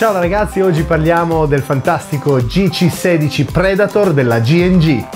Ciao ragazzi, oggi parliamo del fantastico GC16 Predator della GNG.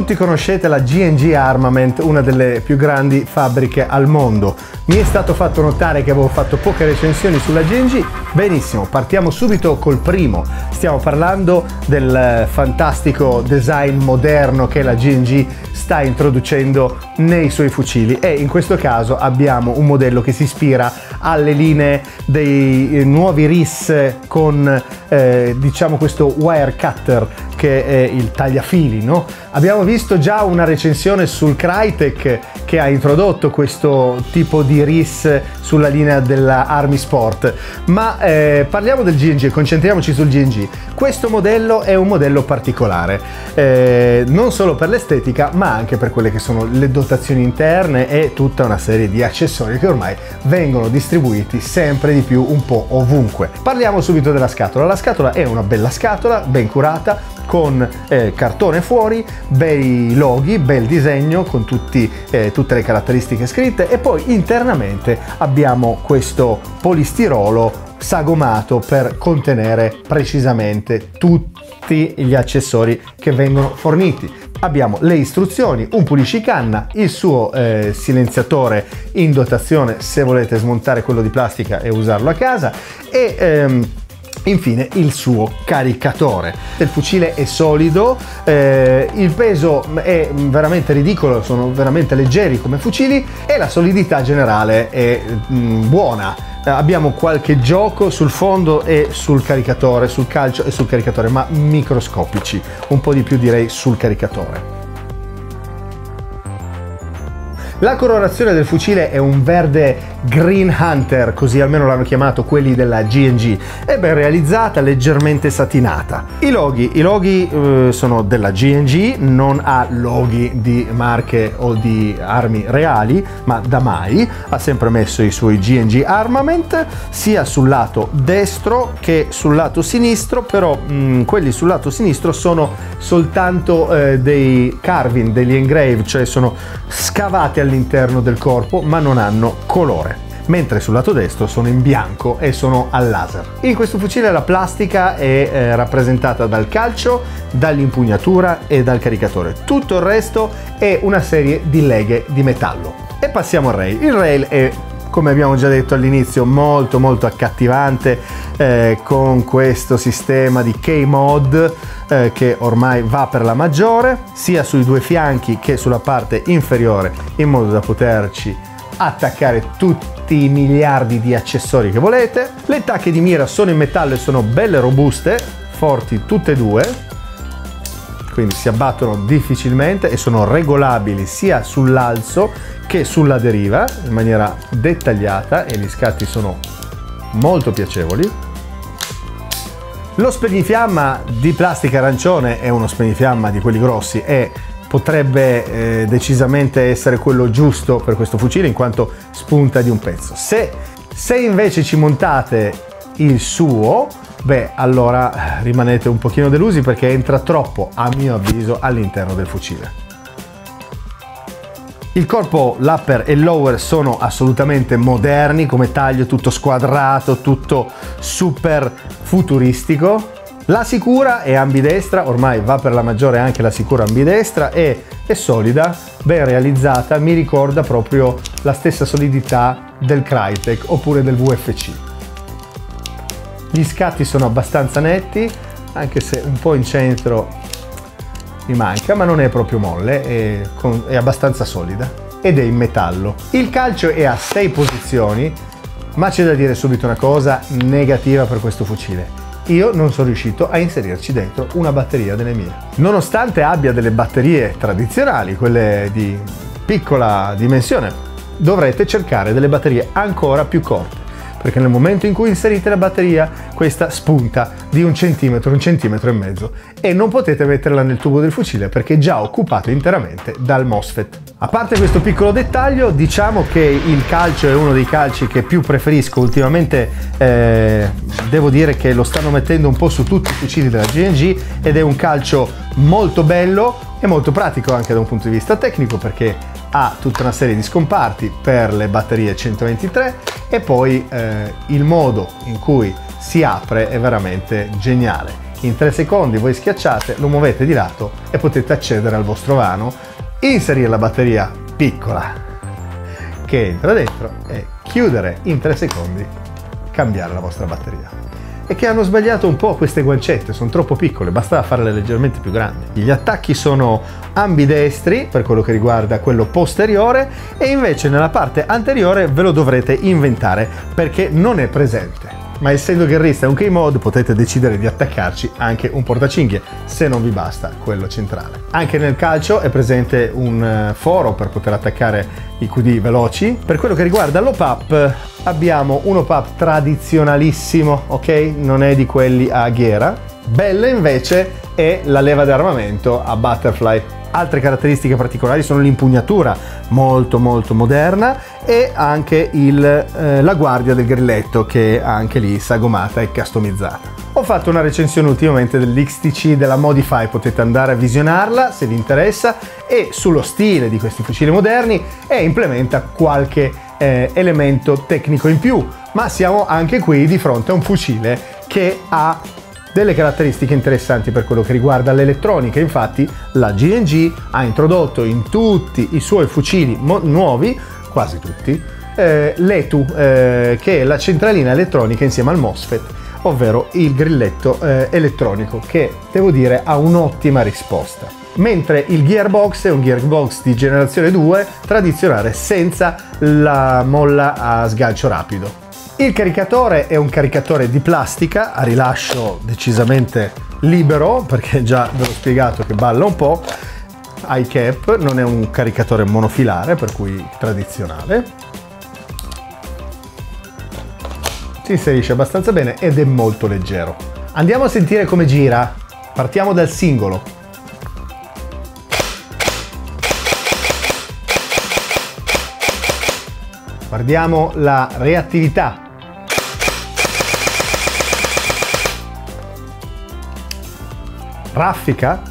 Tutti conoscete la GNG Armament, una delle più grandi fabbriche al mondo. Mi è stato fatto notare che avevo fatto poche recensioni sulla GNG. Benissimo, partiamo subito col primo. Stiamo parlando del fantastico design moderno che la GNG sta introducendo nei suoi fucili e in questo caso abbiamo un modello che si ispira alle linee dei nuovi RIS con eh, diciamo questo wire cutter che è il tagliafili, no? Abbiamo visto già una recensione sul Crytek che ha introdotto questo tipo di RIS sulla linea della Army Sport, ma eh, parliamo del GNG, concentriamoci sul GNG. Questo modello è un modello particolare, eh, non solo per l'estetica, ma anche per quelle che sono le dotazioni interne e tutta una serie di accessori che ormai vengono distribuiti sempre di più un po' ovunque. Parliamo subito della scatola. La scatola è una bella scatola, ben curata, con eh, cartone fuori, bei loghi, bel disegno con tutti, eh, tutte le caratteristiche scritte e poi internamente abbiamo questo polistirolo sagomato per contenere precisamente tutti gli accessori che vengono forniti. Abbiamo le istruzioni, un puliscicanna, il suo eh, silenziatore in dotazione se volete smontare quello di plastica e usarlo a casa e ehm, Infine il suo caricatore. Il fucile è solido, eh, il peso è veramente ridicolo, sono veramente leggeri come fucili e la solidità generale è mh, mm, buona. Eh, abbiamo qualche gioco sul fondo e sul caricatore, sul calcio e sul caricatore, ma microscopici, un po' di più direi sul caricatore. La colorazione del fucile è un verde Green Hunter, così almeno l'hanno chiamato quelli della GNG, è ben realizzata, leggermente satinata. I loghi, i loghi eh, sono della GNG, non ha loghi di marche o di armi reali, ma da mai ha sempre messo i suoi GNG Armament sia sul lato destro che sul lato sinistro, però mh, mm, quelli sul lato sinistro sono soltanto eh, dei carving, degli engrave, cioè sono scavati all'interno del corpo, ma non hanno colore mentre sul lato destro sono in bianco e sono al laser. In questo fucile la plastica è eh, rappresentata dal calcio, dall'impugnatura e dal caricatore. Tutto il resto è una serie di leghe di metallo. E passiamo al rail. Il rail è come abbiamo già detto all'inizio molto molto accattivante eh, con questo sistema di K-Mod eh, che ormai va per la maggiore sia sui due fianchi che sulla parte inferiore in modo da poterci attaccare tutti i miliardi di accessori che volete. Le tacche di mira sono in metallo e sono belle robuste, forti tutte e due, quindi si abbattono difficilmente e sono regolabili sia sull'alzo che sulla deriva in maniera dettagliata e gli scatti sono molto piacevoli. Lo spegnifiamma di plastica arancione è uno spegnifiamma di quelli grossi e potrebbe eh, decisamente essere quello giusto per questo fucile in quanto spunta di un pezzo. Se, se invece ci montate il suo, beh allora rimanete un pochino delusi perché entra troppo a mio avviso all'interno del fucile. Il corpo, l'upper e il lower sono assolutamente moderni come taglio, tutto squadrato, tutto super futuristico, la sicura è ambidestra, ormai va per la maggiore anche la sicura ambidestra e è solida, ben realizzata, mi ricorda proprio la stessa solidità del Crytek oppure del VFC. Gli scatti sono abbastanza netti, anche se un po' in centro mi manca, ma non è proprio molle, è, con, è abbastanza solida ed è in metallo. Il calcio è a 6 posizioni, ma c'è da dire subito una cosa negativa per questo fucile io non sono riuscito a inserirci dentro una batteria delle mie. Nonostante abbia delle batterie tradizionali, quelle di piccola dimensione, dovrete cercare delle batterie ancora più corte perché nel momento in cui inserite la batteria questa spunta di un centimetro, un centimetro e mezzo e non potete metterla nel tubo del fucile perché è già occupato interamente dal MOSFET. A parte questo piccolo dettaglio, diciamo che il calcio è uno dei calci che più preferisco ultimamente, eh, devo dire che lo stanno mettendo un po' su tutti i fucili della GNG ed è un calcio molto bello, È molto pratico anche da un punto di vista tecnico perché ha tutta una serie di scomparti per le batterie 123 e poi eh, il modo in cui si apre è veramente geniale. In 3 secondi voi schiacciate, lo muovete di lato e potete accedere al vostro vano, inserire la batteria piccola che entra dentro e chiudere in 3 secondi, cambiare la vostra batteria e che hanno sbagliato un po' queste guancette, sono troppo piccole, bastava farle leggermente più grandi. Gli attacchi sono ambidestri per quello che riguarda quello posteriore e invece nella parte anteriore ve lo dovrete inventare perché non è presente ma essendo guerrista è un K-Mod potete decidere di attaccarci anche un portacinghie se non vi basta quello centrale. Anche nel calcio è presente un eh, foro per poter attaccare i QD veloci. Per quello che riguarda l'OPAP abbiamo un OPAP tradizionalissimo, ok? Non è di quelli a ghiera. Bella invece è la leva d'armamento a butterfly Altre caratteristiche particolari sono l'impugnatura molto molto moderna e anche il, eh, la guardia del grilletto che è anche lì sagomata e customizzata. Ho fatto una recensione ultimamente dell'XTC della Modify, potete andare a visionarla se vi interessa e sullo stile di questi fucili moderni e implementa qualche eh, elemento tecnico in più, ma siamo anche qui di fronte a un fucile che ha delle caratteristiche interessanti per quello che riguarda l'elettronica, infatti la GNG ha introdotto in tutti i suoi fucili nuovi, quasi tutti, eh, l'ETU, eh, che è la centralina elettronica insieme al MOSFET, ovvero il grilletto eh, elettronico, che devo dire ha un'ottima risposta. Mentre il gearbox è un gearbox di generazione 2 tradizionale senza la molla a sgancio rapido. Il caricatore è un caricatore di plastica a rilascio decisamente libero, perché già ve l'ho spiegato che balla un po'. iCap non è un caricatore monofilare, per cui tradizionale. Si inserisce abbastanza bene ed è molto leggero. Andiamo a sentire come gira. Partiamo dal singolo. Guardiamo la reattività raffica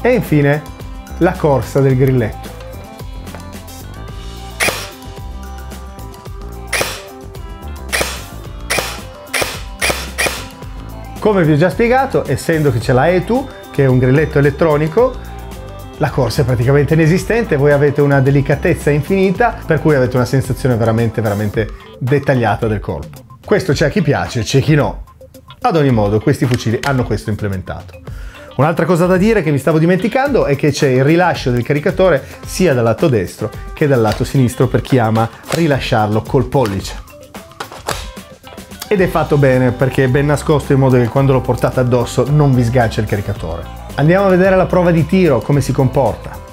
e infine la corsa del grilletto. Come vi ho già spiegato, essendo che c'è la ETU, che è un grilletto elettronico, la corsa è praticamente inesistente, voi avete una delicatezza infinita, per cui avete una sensazione veramente, veramente dettagliata del colpo. Questo c'è a chi piace, c'è chi no. Ad ogni modo, questi fucili hanno questo implementato. Un'altra cosa da dire che mi stavo dimenticando è che c'è il rilascio del caricatore sia dal lato destro che dal lato sinistro per chi ama rilasciarlo col pollice. Ed è fatto bene perché è ben nascosto in modo che quando lo portate addosso non vi sgancia il caricatore. Andiamo a vedere la prova di tiro, come si comporta.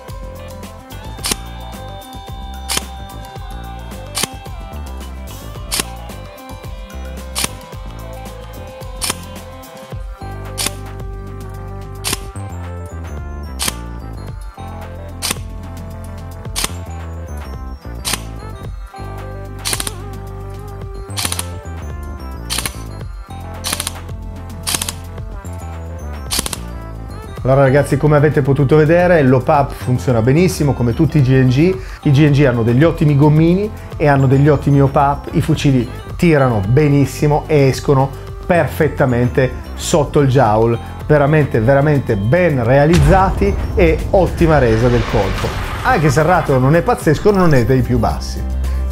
Allora ragazzi come avete potuto vedere l'OPAP funziona benissimo come tutti i GNG, i GNG hanno degli ottimi gommini e hanno degli ottimi OPAP, i fucili tirano benissimo e escono perfettamente sotto il jowl, veramente veramente ben realizzati e ottima resa del colpo. Anche se il ratolo non è pazzesco non è dei più bassi.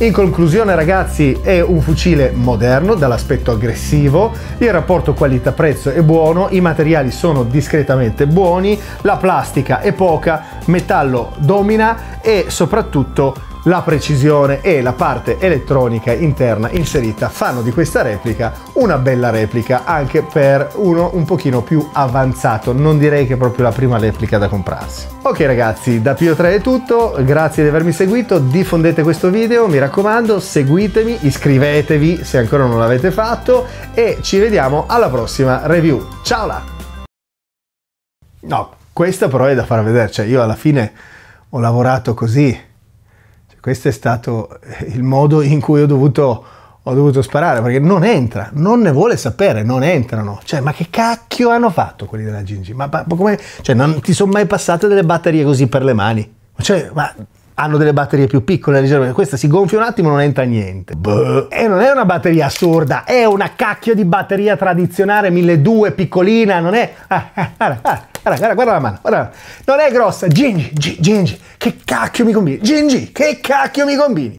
In conclusione ragazzi è un fucile moderno dall'aspetto aggressivo, il rapporto qualità-prezzo è buono, i materiali sono discretamente buoni, la plastica è poca, metallo domina e soprattutto la precisione e la parte elettronica interna inserita fanno di questa replica una bella replica anche per uno un pochino più avanzato. Non direi che è proprio la prima replica da comprarsi. Ok ragazzi da Pio 3 è tutto. Grazie di avermi seguito. Diffondete questo video mi raccomando seguitemi iscrivetevi se ancora non l'avete fatto e ci vediamo alla prossima review. Ciao là! No questa però è da far vedere cioè io alla fine ho lavorato così questo è stato il modo in cui ho dovuto ho dovuto sparare perché non entra, non ne vuole sapere, non entrano. Cioè, ma che cacchio hanno fatto quelli della Gingi? Ma, ma come, cioè, non ti sono mai passate delle batterie così per le mani? Cioè, ma hanno delle batterie più piccole, leggermente. questa si gonfia un attimo non entra niente. Beh. E non è una batteria assurda, è una cacchio di batteria tradizionale 1200 piccolina, non è... Ah, ah, guarda, guarda, guarda, guarda la mano, guarda. non è grossa, Gingi, Gingi, che cacchio mi combini? Gingi, che cacchio mi combini?